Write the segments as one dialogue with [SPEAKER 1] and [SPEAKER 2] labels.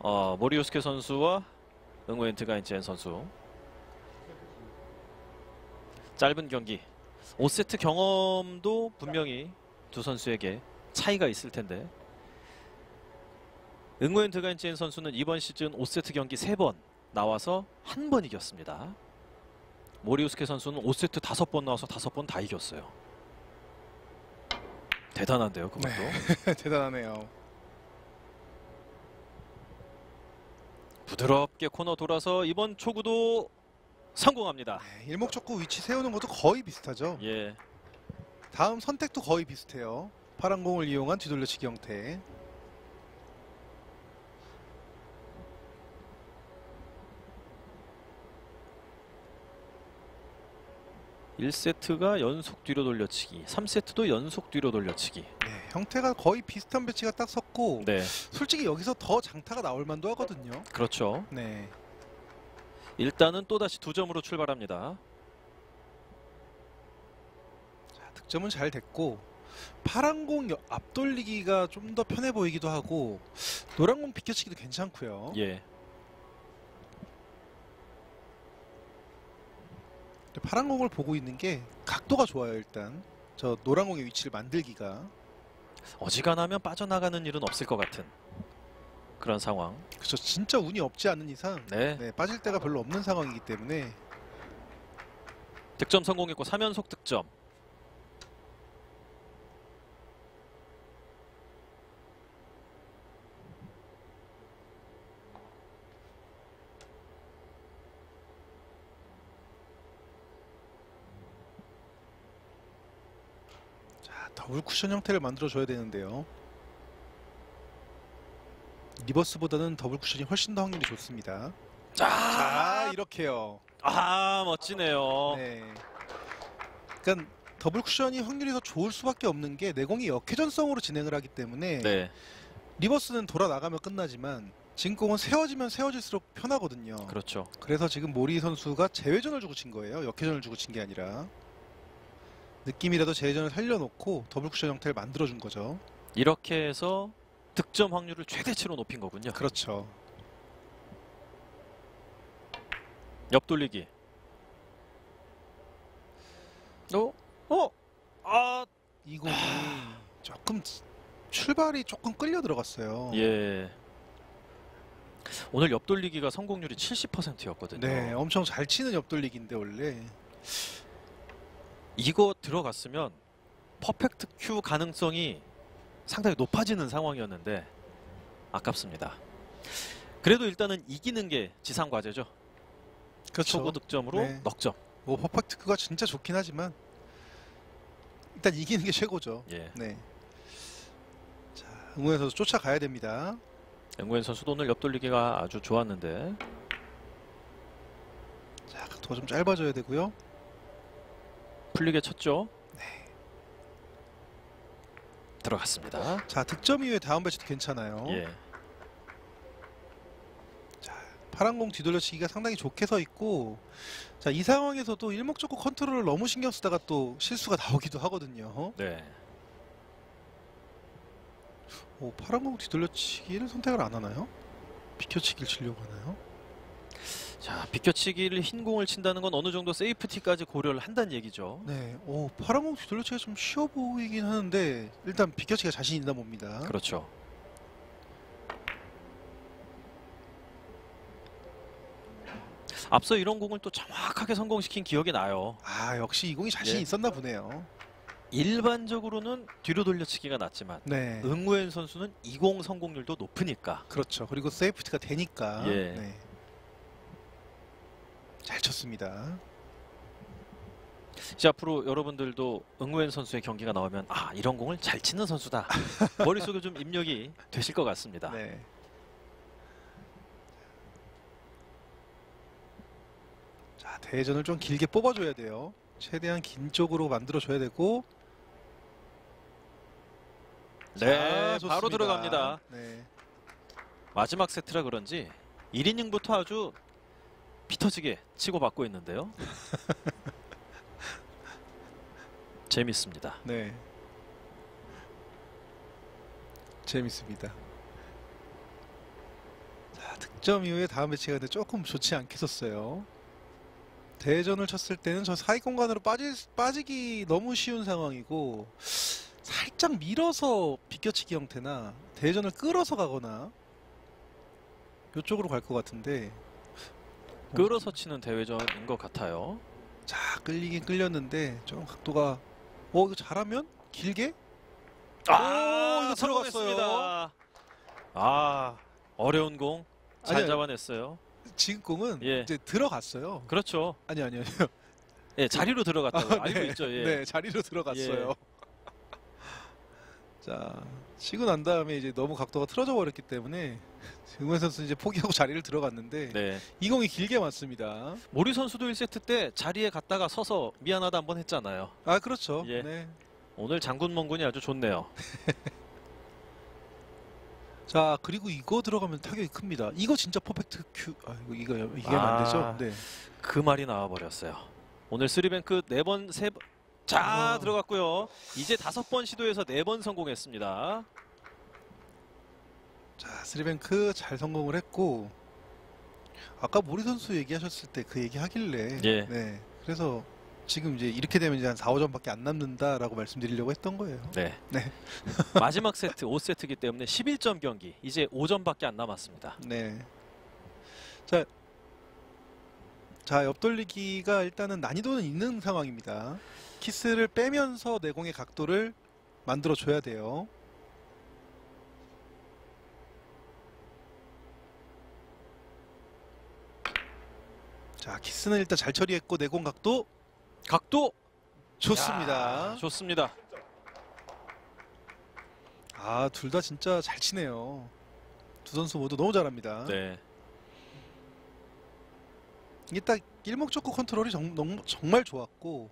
[SPEAKER 1] 어, 모리우스케 선수와 응우엔트 가 인첸 선수 짧은 경기 5세트 경험도 분명히 두 선수에게 차이가 있을 텐데 응우엔트 가 인첸 선수는 이번 시즌 5세트 경기 3번 나와서 한 번 이겼습니다. 모리우스케 선수는 5세트 5번 나와서 5번 다 이겼어요. 대단한데요, 그것도.
[SPEAKER 2] 대단하네요.
[SPEAKER 1] 부드럽게 코너 돌아서 이번 초구도 성공합니다.
[SPEAKER 2] 네, 일목적구 위치 세우는 것도 거의 비슷하죠.
[SPEAKER 1] 예.
[SPEAKER 2] 다음 선택도 거의 비슷해요. 파란 공을 이용한 뒤돌려치기 형태.
[SPEAKER 1] 1세트가 연속 뒤로 돌려치기, 3세트도 연속 뒤로 돌려치기.
[SPEAKER 2] 네, 형태가 거의 비슷한 배치가 딱 섰고
[SPEAKER 1] 네,
[SPEAKER 2] 솔직히 여기서 더 장타가 나올 만도 하거든요.
[SPEAKER 1] 그렇죠.
[SPEAKER 2] 네.
[SPEAKER 1] 일단은 또다시 두 점으로 출발합니다.
[SPEAKER 2] 자, 득점은 잘 됐고 파란 공 여- 앞돌리기가 좀 더 편해 보이기도 하고 노란 공 비켜치기도 괜찮고요.
[SPEAKER 1] 예.
[SPEAKER 2] 파란 공을 보고 있는 게 각도가 좋아요 일단. 저 노란 공의 위치를 만들기가
[SPEAKER 1] 어지간하면 빠져나가는 일은 없을 것 같은 그런 상황.
[SPEAKER 2] 그렇죠. 진짜 운이 없지 않은 이상
[SPEAKER 1] 네.
[SPEAKER 2] 네, 빠질 데가 별로 없는 상황이기 때문에
[SPEAKER 1] 득점 성공했고 3연속 득점.
[SPEAKER 2] 자, 더블 쿠션 형태를 만들어 줘야 되는데요. reverse보다는 더블 쿠션이 훨씬 더 확률이 좋습니다. 자,
[SPEAKER 1] 자,
[SPEAKER 2] 이렇게요.
[SPEAKER 1] 아 멋지네요.
[SPEAKER 2] 네. 그러니까 더블 쿠션이 확률이 더 좋을 수밖에 없는 게 내공이 역회전성으로 진행을 하기 때문에
[SPEAKER 1] 네,
[SPEAKER 2] reverse는 돌아 나가면 끝나지만 진공은 세워지면 세워질수록 편하거든요.
[SPEAKER 1] 그렇죠.
[SPEAKER 2] 그래서 지금 모리 선수가 제회전을 주고 친 거예요. 역회전을 주고 친 게 아니라 느낌이라도 재회전을 살려놓고 더블 쿠션 형태를 만들어 준 거죠.
[SPEAKER 1] 이렇게 해서 득점 확률을 최대치로 높인 거군요.
[SPEAKER 2] 그렇죠.
[SPEAKER 1] 옆돌리기. 어? 어? 아,
[SPEAKER 2] 이 공이 조금 출발이 조금 끌려 들어갔어요.
[SPEAKER 1] 예. 오늘 옆돌리기가 성공률이 70%였거든요.
[SPEAKER 2] 네, 엄청 잘 치는 옆돌리기인데 원래
[SPEAKER 1] 이거 들어갔으면 퍼펙트 큐 가능성이 상당히 높아지는 상황이었는데 아깝습니다. 그래도 일단은 이기는 게 지상 과제죠.
[SPEAKER 2] 그렇죠.
[SPEAKER 1] 초고 득점으로
[SPEAKER 2] 네.
[SPEAKER 1] 넉 점.
[SPEAKER 2] 뭐 퍼펙트가 진짜 좋긴 하지만 일단 이기는 게 최고죠.
[SPEAKER 1] 예.
[SPEAKER 2] 네. 자, 응원의 선수 쫓아가야 됩니다.
[SPEAKER 1] 영구현 선수도 오늘 옆돌리기가 아주 좋았는데
[SPEAKER 2] 자, 각도가 좀 짧아져야 되고요.
[SPEAKER 1] 풀리게 쳤죠.
[SPEAKER 2] 네.
[SPEAKER 1] 들어갔습니다.
[SPEAKER 2] 자, 득점 이후에 다음 배치도 괜찮아요.
[SPEAKER 1] 예.
[SPEAKER 2] 파란 공 뒤돌려치기가 상당히 좋게 서 있고 자, 이 상황에서도 일목적구 컨트롤을 너무 신경 쓰다가 또 실수가 나오기도 하거든요.
[SPEAKER 1] 네.
[SPEAKER 2] 오, 파란 공 뒤돌려치기를 선택을 안 하나요? 비껴치기를 치려고 하나요?
[SPEAKER 1] 자, 비껴치기를 흰 공을 친다는 건 어느 정도 safety까지 고려를 한다는 얘기죠.
[SPEAKER 2] 네, 오, 파란 공 뒤돌려치기가 좀 쉬워 보이긴 하는데 일단 비껴치기가 자신 있나 봅니다.
[SPEAKER 1] 그렇죠. 앞서 이런 공을 또 정확하게 성공시킨 기억이 나요.
[SPEAKER 2] 아, 역시 이 공이 자신
[SPEAKER 1] 예.
[SPEAKER 2] 있었나 보네요.
[SPEAKER 1] 일반적으로는 뒤로 돌려치기가 낫지만
[SPEAKER 2] 네,
[SPEAKER 1] 응우엔 선수는 20 성공률도 높으니까
[SPEAKER 2] 그렇죠. 그리고 safety가 되니까
[SPEAKER 1] 예.
[SPEAKER 2] 네. 잘 쳤습니다.
[SPEAKER 1] 이제 앞으로 여러분들도 응우엔 선수의 경기가 나오면 아 이런 공을 잘 치는 선수다 머릿속에 좀 입력이 되실 것 같습니다.
[SPEAKER 2] 네. 자, 대전을 좀 길게 뽑아줘야 돼요. 최대한 긴 쪽으로 만들어줘야 되고.
[SPEAKER 1] 네,
[SPEAKER 2] 자,
[SPEAKER 1] 바로. 들어갑니다.
[SPEAKER 2] 네.
[SPEAKER 1] 마지막 세트라 그런지 1이닝부터 아주 피터지게 치고받고 있는데요. 재밌습니다.
[SPEAKER 2] 네. 재밌습니다. 득점 이후에 다음 배치가 근데 조금 좋지 않겠었어요. 대전을 쳤을 때는 저 사이 공간으로 빠지, 빠지기 너무 쉬운 상황이고 살짝 밀어서 비껴치기 형태나 대전을 끌어서 가거나 이쪽으로 갈 것 같은데
[SPEAKER 1] 끌어서 치는 대회전인 것 같아요.
[SPEAKER 2] 자 끌리긴 끌렸는데 좀 각도가 어 이거 잘하면 길게
[SPEAKER 1] 아,
[SPEAKER 2] 이거 들어갔어요.
[SPEAKER 1] 아, 어려운 공 잘. 잡아냈어요.
[SPEAKER 2] 지금 공은
[SPEAKER 1] 예.
[SPEAKER 2] 이제 들어갔어요.
[SPEAKER 1] 그렇죠.
[SPEAKER 2] 아니 아니 아니요.
[SPEAKER 1] 예, 자리로 들어갔다고
[SPEAKER 2] 아,
[SPEAKER 1] 알고
[SPEAKER 2] 네.
[SPEAKER 1] 있죠. 예.
[SPEAKER 2] 네, 자리로 들어갔어요. 자, 치고 난 다음에 이제 너무 각도가 틀어져 버렸기 때문에 응원 선수 이제 포기하고 자리를 들어갔는데
[SPEAKER 1] 네.
[SPEAKER 2] 이 공이 길게 맞습니다.
[SPEAKER 1] 모리 선수도 1세트 때 자리에 갔다가 서서 미안하다 한번 했잖아요.
[SPEAKER 2] 아, 그렇죠.
[SPEAKER 1] 예.
[SPEAKER 2] 네.
[SPEAKER 1] 오늘 장군 멍군이 아주 좋네요.
[SPEAKER 2] 자, 그리고 이거 들어가면 타격이 큽니다. 이거 진짜 퍼펙트 큐. 아, 이거 이거 이게 안 되죠?
[SPEAKER 1] 아.
[SPEAKER 2] 네.
[SPEAKER 1] 그 말이 나와 버렸어요. 오늘 three bank 네 번 세 번. 자
[SPEAKER 2] 와.
[SPEAKER 1] 들어갔고요. 이제 다섯 번 시도해서 네 번 성공했습니다.
[SPEAKER 2] 자, three bank 잘 성공을 했고 아까 모리 선수 얘기하셨을 때 그 얘기 하길래
[SPEAKER 1] 예.
[SPEAKER 2] 네. 그래서 지금 이제 이렇게 되면 이제 한 4, 5점밖에 안 남는다라고 말씀드리려고 했던 거예요.
[SPEAKER 1] 네.
[SPEAKER 2] 네.
[SPEAKER 1] 마지막 세트 5세트이기 때문에 11점 경기. 이제 5점밖에 안 남았습니다.
[SPEAKER 2] 네. 자, 자 옆돌리기가 일단은 난이도는 있는 상황입니다. 키스를 빼면서 내공의 각도를 만들어 줘야 돼요. 자, 키스는 일단 잘 처리했고 내공 각도
[SPEAKER 1] 각도
[SPEAKER 2] 좋습니다.
[SPEAKER 1] 야, 좋습니다.
[SPEAKER 2] 아, 둘 다 진짜 잘 치네요. 두 선수 모두 너무 잘합니다.
[SPEAKER 1] 네.
[SPEAKER 2] 이게 딱 일목적구 컨트롤이 정, 너무- 정말 좋았고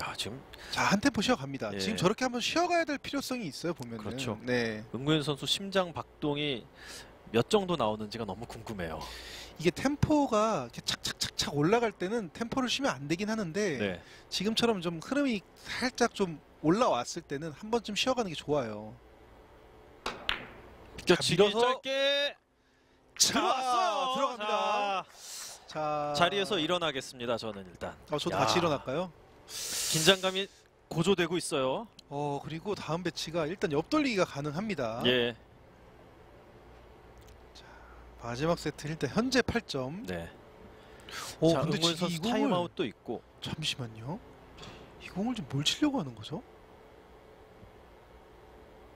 [SPEAKER 1] 아, 지금
[SPEAKER 2] 자한 템포 쉬어갑니다.
[SPEAKER 1] 예.
[SPEAKER 2] 지금 저렇게 한번 쉬어가야 될 필요성이 있어요 보면은.
[SPEAKER 1] 그렇죠.
[SPEAKER 2] 네,
[SPEAKER 1] 은구현 선수 심장 박동이 몇 정도 나오는지가 너무 궁금해요.
[SPEAKER 2] 이게 템포가 이렇게 착착착착 올라갈 때는 템포를 쉬면 안 되긴 하는데
[SPEAKER 1] 네.
[SPEAKER 2] 지금처럼 좀 흐름이 살짝 좀 올라왔을 때는 한 번쯤 쉬어가는 게 좋아요.
[SPEAKER 1] 비껴치기
[SPEAKER 2] 밀어서
[SPEAKER 1] 짧게 들어왔어요.
[SPEAKER 2] 들어갑니다.
[SPEAKER 1] 자,
[SPEAKER 2] 자
[SPEAKER 1] 자리에서 일어나겠습니다. 저는 일단
[SPEAKER 2] 어, 저도
[SPEAKER 1] 야.
[SPEAKER 2] 같이 일어날까요?
[SPEAKER 1] 긴장감이 고조되고 있어요.
[SPEAKER 2] 어 그리고 다음 배치가 일단 옆돌리기가 가능합니다.
[SPEAKER 1] 예.
[SPEAKER 2] 마지막 세트 일단 현재 8점.
[SPEAKER 1] 네.
[SPEAKER 2] 오
[SPEAKER 1] 자,
[SPEAKER 2] 근데 지금 이 공을
[SPEAKER 1] 타임아웃도 있고
[SPEAKER 2] 잠시만요. 이 공을 지금 뭘 치려고 하는 거죠?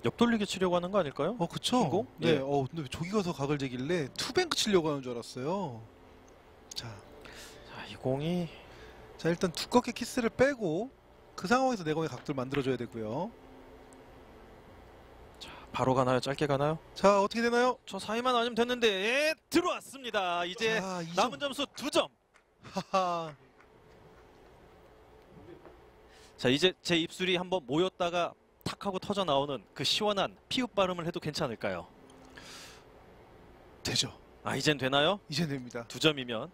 [SPEAKER 1] 옆돌리기 치려고 하는 거 아닐까요?
[SPEAKER 2] 어 그쵸?
[SPEAKER 1] 이 공?
[SPEAKER 2] 네.
[SPEAKER 1] 예.
[SPEAKER 2] 어 근데 왜 저기 가서 각을 재길래 투뱅크 치려고 하는 줄 알았어요. 자,
[SPEAKER 1] 자, 이 공이
[SPEAKER 2] 자 일단 두껍게 키스를 빼고 그 상황에서 내 공의 각도를 만들어줘야 되고요.
[SPEAKER 1] 자, 바로 가나요? 짧게 가나요?
[SPEAKER 2] 자 어떻게 되나요?
[SPEAKER 1] 저 사이만 아니면 됐는데 예, 들어왔습니다. 이제
[SPEAKER 2] 자, 이
[SPEAKER 1] 남은 점수 두 점.
[SPEAKER 2] 하하.
[SPEAKER 1] 자, 이제 제 입술이 한번 모였다가 탁 하고 터져 나오는 그 시원한 피읖 발음을 해도 괜찮을까요?
[SPEAKER 2] 되죠.
[SPEAKER 1] 아, 이젠 되나요?
[SPEAKER 2] 이제 됩니다.
[SPEAKER 1] 두 점이면.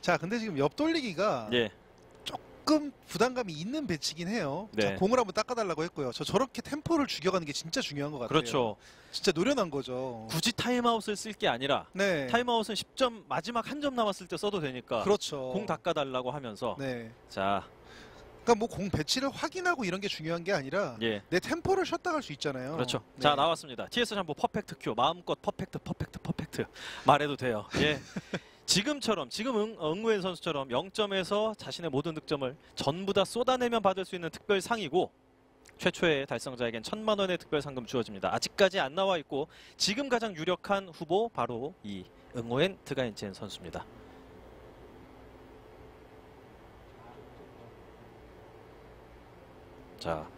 [SPEAKER 2] 자 근데 지금 옆 돌리기가
[SPEAKER 1] 예.
[SPEAKER 2] 조금 부담감이 있는 배치긴 해요.
[SPEAKER 1] 네.
[SPEAKER 2] 자, 공을 한번 닦아달라고 했고요. 저 저렇게 템포를 죽여가는 게 진짜 중요한 것 같아요.
[SPEAKER 1] 그렇죠.
[SPEAKER 2] 진짜 노련한 거죠.
[SPEAKER 1] 굳이 타임아웃을 쓸 게 아니라
[SPEAKER 2] 네.
[SPEAKER 1] 타임아웃은 10점 마지막 한 점 남았을 때 써도 되니까
[SPEAKER 2] 그렇죠.
[SPEAKER 1] 공 닦아달라고 하면서
[SPEAKER 2] 네.
[SPEAKER 1] 자,
[SPEAKER 2] 그러니까 뭐 공 배치를 확인하고 이런 게 중요한 게 아니라
[SPEAKER 1] 예.
[SPEAKER 2] 내 템포를 쉬었다 갈 수 있잖아요.
[SPEAKER 1] 그렇죠.
[SPEAKER 2] 네.
[SPEAKER 1] 자 나왔습니다. TS 샴푸 perfect cue 마음껏 perfect perfect perfect 말해도 돼요. 예. 지금처럼 지금 응, 응우옌 선수처럼 0점에서 자신의 모든 득점을 전부 다 쏟아내면 받을 수 있는 특별 상이고 최초의 달성자에겐 천만 원의 특별 상금 주어집니다. 아직까지 안 나와 있고 지금 가장 유력한 후보 바로 이 응우옌 득아인찌엔 선수입니다. 자,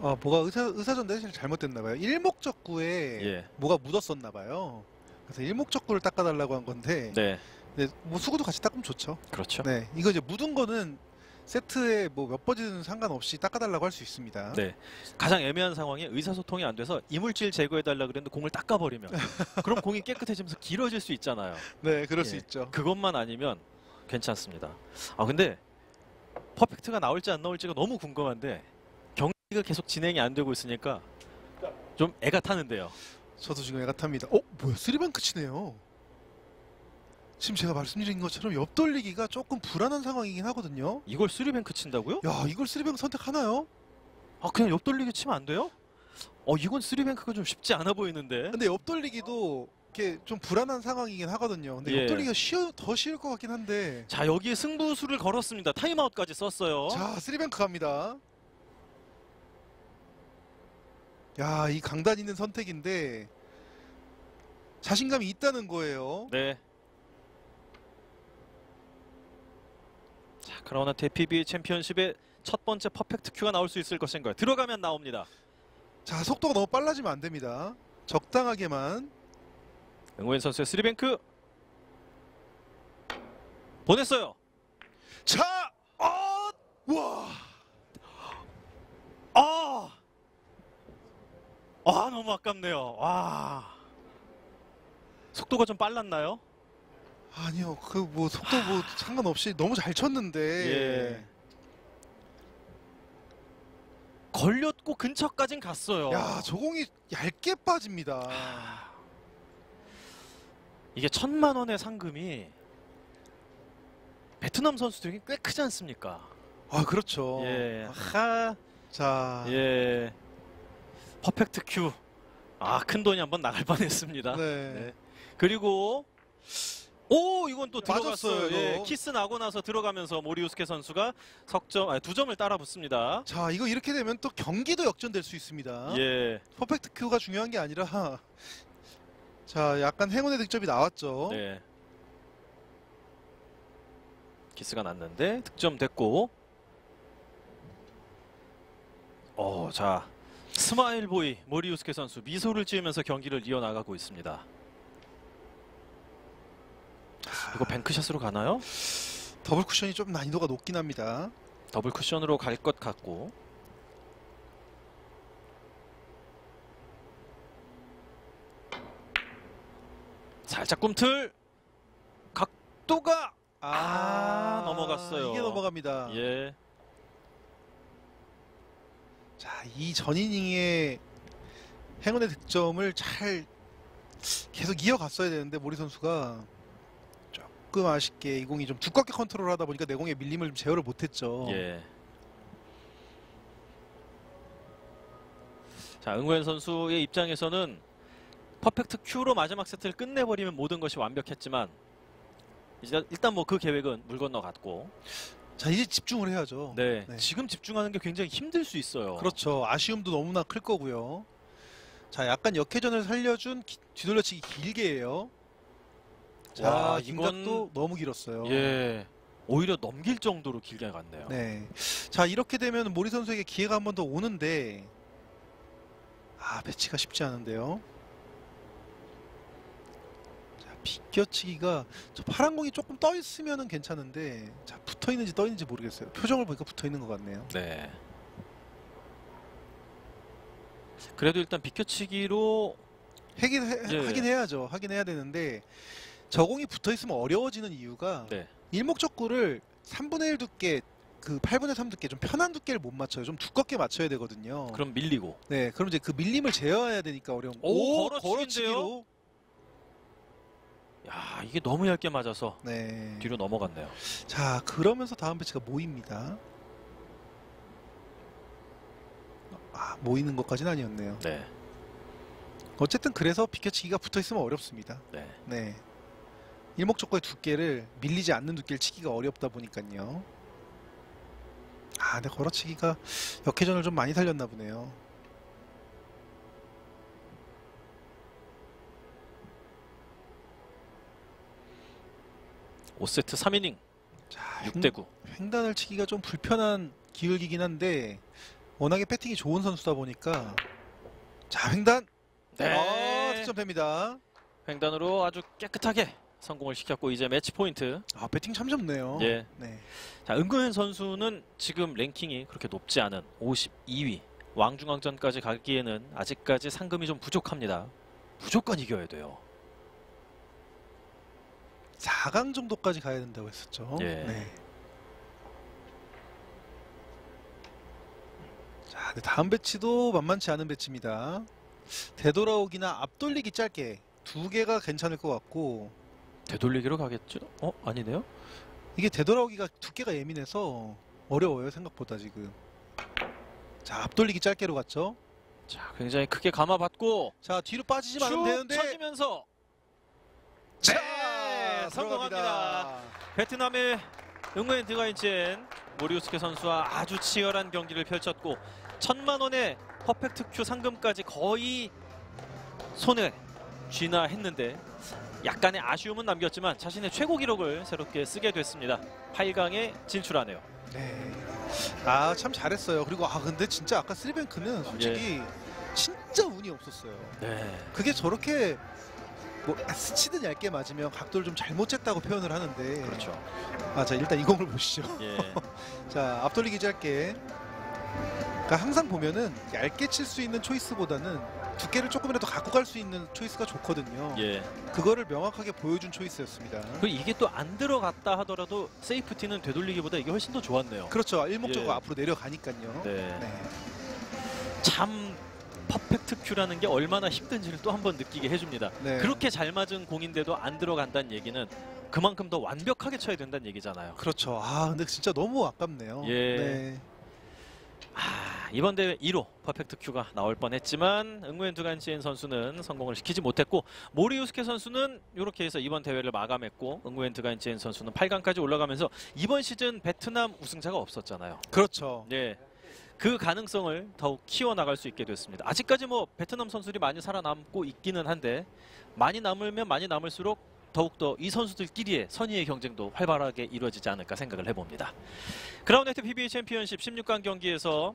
[SPEAKER 2] 아, 뭐가 의사 의사 전달이 잘못됐나 봐요. 일목적구에
[SPEAKER 1] 예,
[SPEAKER 2] 뭐가 묻었었나 봐요. 그래서 일목적구를 닦아달라고 한 건데,
[SPEAKER 1] 네,
[SPEAKER 2] 네, 뭐 수구도 같이 닦으면 좋죠.
[SPEAKER 1] 그렇죠.
[SPEAKER 2] 네, 이거 이제 묻은 거는 세트에 뭐 몇 번이든 상관없이 닦아달라고 할 수 있습니다.
[SPEAKER 1] 네. 가장 애매한 상황이 의사소통이 안 돼서 이물질 제거해달라 그랬는데 공을 닦아버리면 그럼 공이 깨끗해지면서 길어질 수 있잖아요.
[SPEAKER 2] 네, 그럴 수
[SPEAKER 1] 예.
[SPEAKER 2] 있죠.
[SPEAKER 1] 그것만 아니면 괜찮습니다. 아 근데 perfect가 나올지 안 나올지가 너무 궁금한데 경기가 계속 진행이 안 되고 있으니까 좀 애가 타는데요.
[SPEAKER 2] 저도 지금 애가 탑니다. 어, 뭐야? three bank 치네요. 지금 제가 말씀드린 것처럼 옆돌리기가 조금 불안한 상황이긴 하거든요.
[SPEAKER 1] 이걸 three bank 친다고요?
[SPEAKER 2] 야, 이걸 three bank 선택하나요?
[SPEAKER 1] 아 그냥 옆돌리기 치면 안 돼요? 어 이건 three bank가 좀 쉽지 않아 보이는데.
[SPEAKER 2] 근데 옆돌리기도 이렇게 좀 불안한 상황이긴 하거든요. 근데
[SPEAKER 1] 예.
[SPEAKER 2] 옆돌리기가 쉬워, 더 쉬울 것 같긴 한데.
[SPEAKER 1] 자 여기에 승부수를 걸었습니다. 타임아웃까지 썼어요.
[SPEAKER 2] 자, three bank 갑니다. 야, 이 강단 있는 선택인데 자신감이 있다는 거예요.
[SPEAKER 1] 네. 자 그러나 대PBA 챔피언십의 첫 번째 perfect cue가 나올 수 있을 것인가요? 들어가면 나옵니다.
[SPEAKER 2] 자, 속도가 너무 빨라지면 안 됩니다. 적당하게만.
[SPEAKER 1] 응호연 선수의 쓰리뱅크 보냈어요.
[SPEAKER 2] 자, 어, 와,
[SPEAKER 1] 아, 아 너무 아깝네요. 와, 속도가 좀 빨랐나요?
[SPEAKER 2] 아니요, 그 뭐 속도 뭐 상관없이 너무 잘 쳤는데.
[SPEAKER 1] 예. 걸렸고 근처까진 갔어요.
[SPEAKER 2] 야, 저 공이 얇게 빠집니다.
[SPEAKER 1] 아, 이게 천만 원의 상금이 베트남 선수들이 꽤 크지 않습니까?
[SPEAKER 2] 아, 그렇죠.
[SPEAKER 1] 예, 하,
[SPEAKER 2] 자,
[SPEAKER 1] 예, perfect cue. 아, 큰 돈이 한번 나갈 뻔했습니다.
[SPEAKER 2] 네.
[SPEAKER 1] 네. 그리고 오 이건 또 들어갔어요. 예. 키스 나고 나서 들어가면서 모리 유스케 선수가 석점, 아니, 두 점을 따라 붙습니다.
[SPEAKER 2] 자, 이거 이렇게 되면 또 경기도 역전될 수 있습니다.
[SPEAKER 1] 예,
[SPEAKER 2] perfect cue가 중요한 게 아니라 자, 약간 행운의 득점이 나왔죠.
[SPEAKER 1] 네. 키스가 났는데 득점 됐고. 어, 자 smile boy 모리 유스케 선수 미소를 지으면서 경기를 이어나가고 있습니다. 이거 뱅크샷으로 가나요?
[SPEAKER 2] 더블 쿠션이 좀 난이도가 높긴 합니다.
[SPEAKER 1] 더블 쿠션으로 갈 것 같고. 살짝 꿈틀 각도가 아, 넘어갔어요.
[SPEAKER 2] 이게 넘어갑니다.
[SPEAKER 1] 예
[SPEAKER 2] 자, 이 전 이닝의 행운의 득점을 잘 계속 이어갔어야 되는데 모리 선수가 조금 아쉽게 이 공이 좀 두껍게 컨트롤하다 보니까 내 공의 밀림을 좀 제어를 못했죠.
[SPEAKER 1] 예. 자 응우현 선수의 입장에서는 퍼펙트 큐로 마지막 세트를 끝내버리면 모든 것이 완벽했지만 이제 일단 뭐 그 계획은 물 건너갔고
[SPEAKER 2] 자, 이제 집중을 해야죠.
[SPEAKER 1] 네,
[SPEAKER 2] 네.
[SPEAKER 1] 지금 집중하는 게 굉장히 힘들 수 있어요.
[SPEAKER 2] 그렇죠. 아쉬움도 너무나 클 거고요. 자, 약간 역회전을 살려준 기- 뒤돌려치기 길게 해요. 자,
[SPEAKER 1] 와,
[SPEAKER 2] 긴각도 너무 길었어요.
[SPEAKER 1] 예. 오히려 넘길 정도로 길게 갔네요.
[SPEAKER 2] 네. 자, 이렇게 되면 모리 선수에게 기회가 한 번 더 오는데 아, 배치가 쉽지 않은데요. 자, 비껴치기가 저 파란 공이 조금 떠 있으면은 괜찮은데 자, 붙어 있는지 떠 있는지 모르겠어요. 표정을 보니까 붙어 있는 것 같네요.
[SPEAKER 1] 네. 그래도 일단 비켜치기로
[SPEAKER 2] 하긴, 해,
[SPEAKER 1] 예.
[SPEAKER 2] 하긴 해야죠. 하긴 해야 되는데 저 공이 붙어 있으면 어려워지는 이유가
[SPEAKER 1] 네.
[SPEAKER 2] 일목적구를 3분의 1 두께 그 8분의 3 두께 좀 편한 두께를 못 맞춰요. 좀 두껍게 맞춰야 되거든요.
[SPEAKER 1] 그럼 밀리고
[SPEAKER 2] 네, 그럼 이제 그 밀림을 제어해야 되니까 어려운.
[SPEAKER 1] 오, 걸어치기인데요?
[SPEAKER 2] 걸어치기로.
[SPEAKER 1] 야 이게 너무 얇게 맞아서
[SPEAKER 2] 네.
[SPEAKER 1] 뒤로 넘어갔네요.
[SPEAKER 2] 자, 그러면서 다음 배치가 모입니다. 아, 모이는 것까지는 아니었네요.
[SPEAKER 1] 네.
[SPEAKER 2] 어쨌든 그래서 비켜치기가 붙어 있으면 어렵습니다.
[SPEAKER 1] 네.
[SPEAKER 2] 네. 일목적구의 두께를 밀리지 않는 두께를 치기가 어렵다 보니까요. 아, 근데 걸어치기가 역회전을 좀 많이 살렸나 보네요.
[SPEAKER 1] 오세트 3이닝
[SPEAKER 2] 자,
[SPEAKER 1] 6대 9.
[SPEAKER 2] 횡단을 치기가 좀 불편한 기울기긴 한데 워낙에 배팅이 좋은 선수다 보니까 자, 횡단.
[SPEAKER 1] 네.
[SPEAKER 2] 아, 득점됩니다.
[SPEAKER 1] 횡단으로 아주 깨끗하게 성공을 시켰고 이제 매치 포인트.
[SPEAKER 2] 아, 배팅 참 좋네요.
[SPEAKER 1] 예.
[SPEAKER 2] 네.
[SPEAKER 1] 자, 은근현 선수는 지금 랭킹이 그렇게 높지 않은 52위. 왕중왕전까지 가기에는 아직까지 상금이 좀 부족합니다. 무조건 이겨야 돼요.
[SPEAKER 2] 4강 정도까지 가야 된다고 했었죠.
[SPEAKER 1] 예.
[SPEAKER 2] 네. 자, 근데 다음 배치도 만만치 않은 배치입니다. 되돌아오기나 앞돌리기 짧게 두 개가 괜찮을 것 같고
[SPEAKER 1] 되돌리기로 가겠죠? 어 아니네요.
[SPEAKER 2] 이게 되돌아오기가 두께가 예민해서 어려워요 생각보다 지금. 자 앞돌리기 짧게로 갔죠.
[SPEAKER 1] 자 굉장히 크게 감아받고
[SPEAKER 2] 자 뒤로 빠지지만 않으면
[SPEAKER 1] 쭉
[SPEAKER 2] 되는데
[SPEAKER 1] 쳐지면서
[SPEAKER 2] 자,
[SPEAKER 1] 네, 성공합니다. 베트남의 응웬 드가인첸 모리우스케 선수와 아주 치열한 경기를 펼쳤고 천만 원의 퍼펙트 큐 상금까지 거의 손에 쥐나 했는데 약간의 아쉬움은 남겼지만 자신의 최고 기록을 새롭게 쓰게 됐습니다. 8강에 진출하네요.
[SPEAKER 2] 네. 아 참 잘했어요. 그리고 아 근데 진짜 아까 쓰리뱅크는 솔직히 진짜 운이 없었어요.
[SPEAKER 1] 네.
[SPEAKER 2] 그게 저렇게 뭐 스치듯 얇게 맞으면 각도를 좀 잘못 쟀다고 표현을 하는데
[SPEAKER 1] 그렇죠.
[SPEAKER 2] 아 자 일단 이 공을 보시죠.
[SPEAKER 1] 예.
[SPEAKER 2] 자 앞돌리기 짧게. 그러니까 항상 보면은 얇게 칠 수 있는 초이스보다는 두께를 조금이라도 갖고 갈 수 있는 초이스가 좋거든요.
[SPEAKER 1] 예.
[SPEAKER 2] 그거를 명확하게 보여준 초이스였습니다.
[SPEAKER 1] 그 이게 또 안 들어갔다 하더라도 세이프티는 되돌리기보다 이게 훨씬 더 좋았네요.
[SPEAKER 2] 그렇죠. 일목적으로
[SPEAKER 1] 예.
[SPEAKER 2] 앞으로 내려가니까요.
[SPEAKER 1] 네.
[SPEAKER 2] 네.
[SPEAKER 1] 참 perfect cue라는 게 얼마나 힘든지를 또 한 번 느끼게 해줍니다.
[SPEAKER 2] 네.
[SPEAKER 1] 그렇게 잘 맞은 공인데도 안 들어간다는 얘기는 그만큼 더 완벽하게 쳐야 된다는 얘기잖아요.
[SPEAKER 2] 그렇죠. 아 근데 진짜 너무 아깝네요.
[SPEAKER 1] 예.
[SPEAKER 2] 네.
[SPEAKER 1] 아, 이번 대회 1호 perfect cue가 나올 뻔했지만 응우옌 득아인찌엔 선수는 성공을 시키지 못했고 모리 유스케 선수는 이렇게 해서 이번 대회를 마감했고 응우옌 득아인찌엔 선수는 8강까지 올라가면서 이번 시즌 베트남 우승자가 없었잖아요.
[SPEAKER 2] 그렇죠.
[SPEAKER 1] 네. 그 가능성을 더욱 키워나갈 수 있게 됐습니다. 아직까지 뭐 베트남 선수들이 많이 살아남고 있기는 한데 많이 남으면 많이 남을수록 더욱더 이 선수들끼리의 선의의 경쟁도 활발하게 이루어지지 않을까 생각을 해봅니다. 그라운네트 PBA 챔피언십 16강 경기에서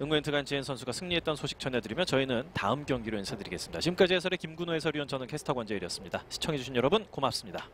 [SPEAKER 1] 응웬트 간지엔 선수가 승리했던 소식 전해드리며 저희는 다음 경기로 인사드리겠습니다. 지금까지 해설의 김군호 해설위원 저는 캐스터 권재일이었습니다. 시청해주신 여러분 고맙습니다.